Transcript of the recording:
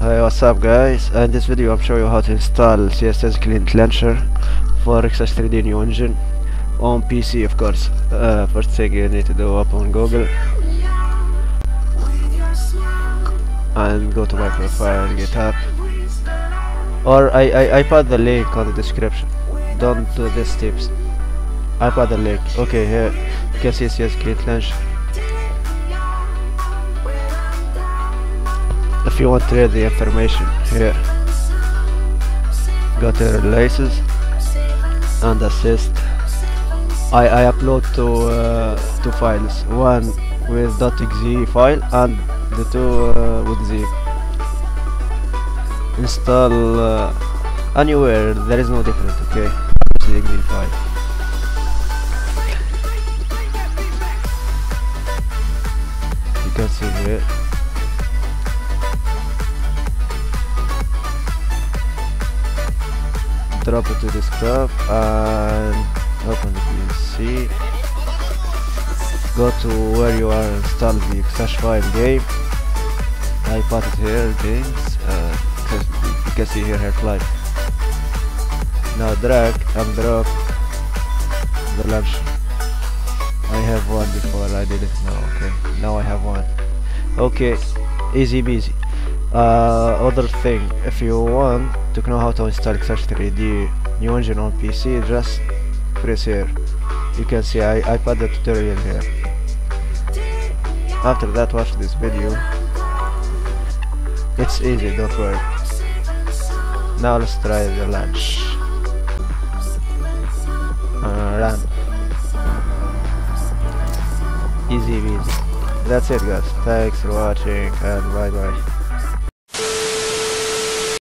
Hey what's up guys? In this video I'm showing you how to install CSS Client Launcher for Xash3D New Engine on PC of course. Uh, first thing you need to do open Google and go to my profile GitHub. Or I, I, I put the link on the description. Don't do these tips. I put the link. Okay here. You can see CSS Client Launcher if you want to read the information here go to releases and assets. I, I upload two uh, two files. One with .exe file and the two uh, with zip install uh, anywhere. There is no difference okay? The exe file. You can see here drop it to desktop and open the PC go to where you are install the Xash file game. I put it here games uh, you can see here Half-Life now drag and drop the launch. I have one before I did it now okay now I have one. Okay easy peasy uh, other thing if you want to know how to install Xash3D new engine on PC just press here. You can see I, I put the tutorial here. After that watch this video. It's easy don't worry. Now let's try the launch. Uh, run. Easy easy. That's it guys. Thanks for watching and bye bye